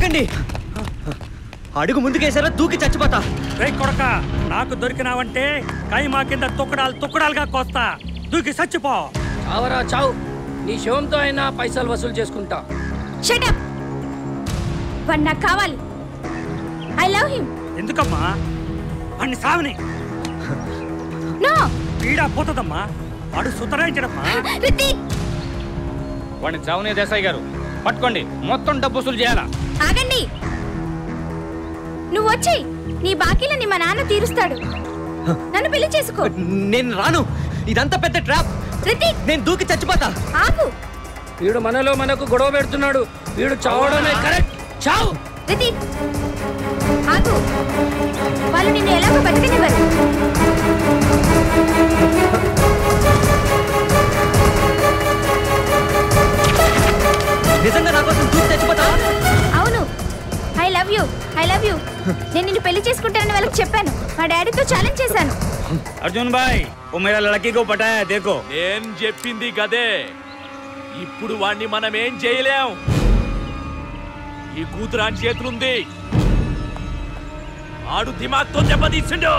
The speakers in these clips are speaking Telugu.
ఆగండి అడుగు ముందుకేసారా దూకి చచ్చిపోతా. రే కొడక నాకు దొరికినావంటే కైమా కింద తుక్కడాలు తుక్కడాలుగా కోస్తా. దూకి చచ్చిపో. చావరా చావు. నీ శవంతో అయినా పైసలు వసూలు చేసుకుంటా. షటప్ వాడు నాకు కావాలి. ఐ లవ్ హిమ్ ఎందుకమ్మా? వాడిని సావని. నో పీడా పోతుందమ్మా. వాడు సుతరాయించడమ్మా. వాడిని చావునే దేశాయి గారు. పట్టుకోండి. మొత్తం డబ్బు వసూలు చేయాలా? ఆగండి. నువ్వు వచ్చి నీ బాకీలని మా నాన్న తీరుస్తాడు. నన్ను పెళ్ళి చేసుకో. నేను రాను. ఇదంతా పెద్ద ట్రాప్. నేను దూకి చచ్చిపోతా. ఆగు. వీడు మనలో మనకు గొడవ పెడుతున్నాడు. వీడు చావడమే కరెక్ట్. చావు. రితిక్! ఆగు. వాళ్ళు నిన్ను ఎలాగో బతకనివ్వరు. I love you. నేను నిన్ను పెళ్ళి చేసుకుంటానని వాళ్ళకి చెప్పాను. మా డాడీతో ఛాలెంజ్ చేశాను. అర్జున్ బాయ్ ఓ మేరా లడకీకో పటాయా దేకో. నేను చెప్పింది కదే ఇప్పుడు వాణ్ణి మనం ఏం చేయలేం. ఈ కూతురాని చేతులుంది. ఆడు దిమాగ్తో దెబ్బతీసిండు.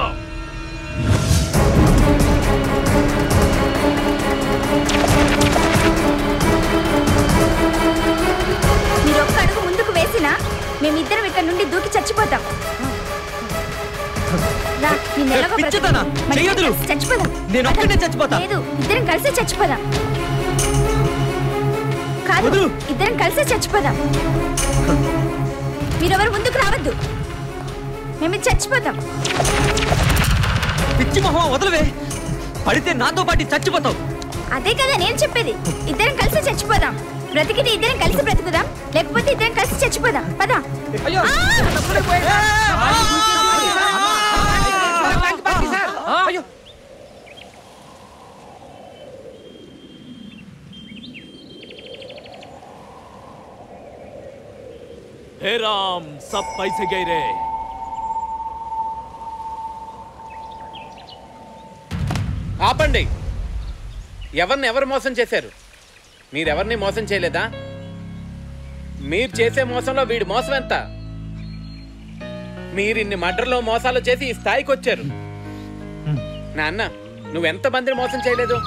లేదు ఇద్దరం కలిసి చచ్చిపోదాం. కాదు వదులు. ఇద్దరం కలిసి చచ్చిపోదాం. మీరెవరు ముందుకు రావద్దు. మేము చచ్చిపోతాం. పిచ్చి మొహం వదలవే. పడితే నాతో పాటు చచ్చిపోతావు. అదే కదా నేను చెప్పేది. ఇద్దరం కలిసి చచ్చిపోదాం. బ్రతికితే ఇద్దరం కలిసి బ్రతుకుదాం లేకపోతే ఇద్దరం కలిసి చచ్చిపోదాం పదా అయ్యో అయ్యో हे राम सब पैसे गए रे ఆపండి ఎవరిని ఎవరు మోసం చేశారు మీరెవరిని మోసం చేయలేదా? మీరు చేసే మోసంలో వీడి మోసం ఎంత? మీరిన్ని ఇన్ని మర్డర్లో మోసాలు చేసి ఈ స్థాయికి వచ్చారు నాన్న నువ్వెంత మందిని మోసం చేయలేదు?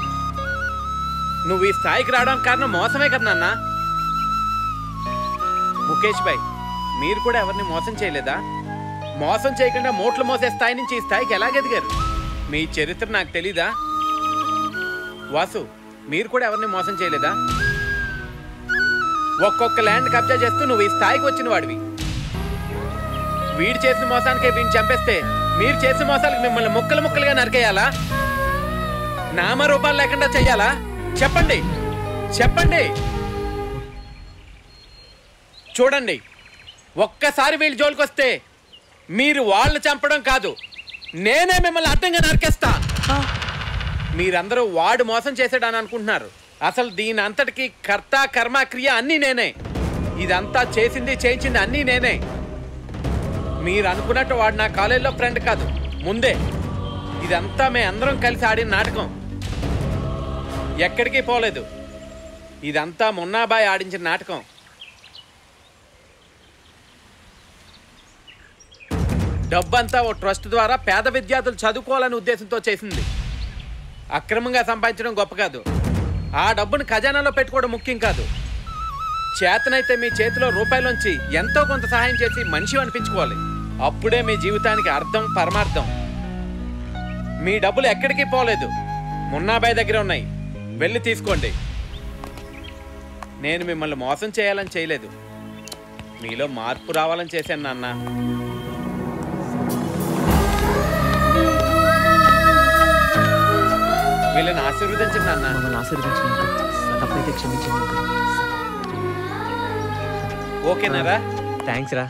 నువ్వు ఈ స్థాయికి రావడానికి కారణం మోసమే కదా నాన్న. ముఖేష్ భాయ్ మీరు కూడా ఎవరిని మోసం చేయలేదా? మోసం చేయకుండా మోట్లు మోసే స్థాయి నుంచి ఈ స్థాయికి ఎలాగెదిగారు? మీ చరిత్ర నాకు తెలీదా? వాసు మీరు కూడా ఎవరిని మోసం చేయలేదా? ఒక్కొక్క ల్యాండ్ కబ్జా చేస్తూ నువ్వు ఈ స్థాయికి వచ్చిన వాడివి. వీడు చేసిన మోసానికే వీడిని చంపేస్తే మీరు చేసిన మోసాలకు మిమ్మల్ని ముక్కలు ముక్కలుగా నరికేయాలా? నామరూపాలు లేకుండా చెయ్యాలా? చెప్పండి. చెప్పండి. చూడండి. ఒక్కసారి వీళ్ళ జోలికొస్తే మీరు వాళ్ళు చంపడం కాదు. నేనే మిమ్మల్ని అడ్డంగా నరికేస్తా. మీరందరూ వాడు మోసం చేసాడని అనుకుంటున్నారు. అసలు దీని అంతటికి కర్త కర్మ క్రియ అన్నీ నేనే. ఇదంతా చేసింది చేయించింది అన్నీ నేనే. మీరు అనుకున్నట్టు వాడు నా కాలేజీలో ఫ్రెండ్ కాదు. ముందే. ఇదంతా మే అందరం కలిసి ఆడిన నాటకం. ఎక్కడికి పోలేదు. ఇదంతా మున్నాబాయ్ ఆడించిన నాటకం. డబ్బంతా ఓ ట్రస్ట్ ద్వారా పేద విద్యార్థులు చదువుకోవాలనే ఉద్దేశంతో చేసింది. అక్రమంగా సంపాదించడం గొప్ప కాదు. ఆ డబ్బును ఖజానాలో పెట్టుకోవడం ముఖ్యం కాదు. చేతనైతే మీ చేతిలో రూపాయలోంచి ఎంతో కొంత సహాయం చేసి మనిషి అనిపించుకోవాలి. అప్పుడే మీ జీవితానికి అర్థం పరమార్థం. మీ డబ్బులు ఎక్కడికి పోలేదు. మున్నాబాయ్ దగ్గర ఉన్నాయి. వెళ్ళి తీసుకోండి. నేను మిమ్మల్ని మోసం చేయాలని చేయలేదు. మీలో మార్పు రావాలని చేశాను నాన్న. వీళ్ళని ఆశీర్వదించండి నాన్న మమ్మల్ని ఆశీర్వదించినందుకు తప్పైతే క్షమించండి. ఓకేనారా? థ్యాంక్స్ రా.